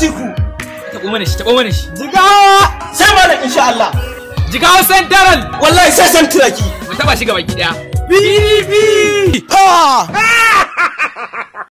Atiku taɓo mana shi taɓo mana shi. Jigawa. Sai malam insha Allah. Jigawa central. Wallahi sai san turaki mu taɓa shi gaba ki ɗaya.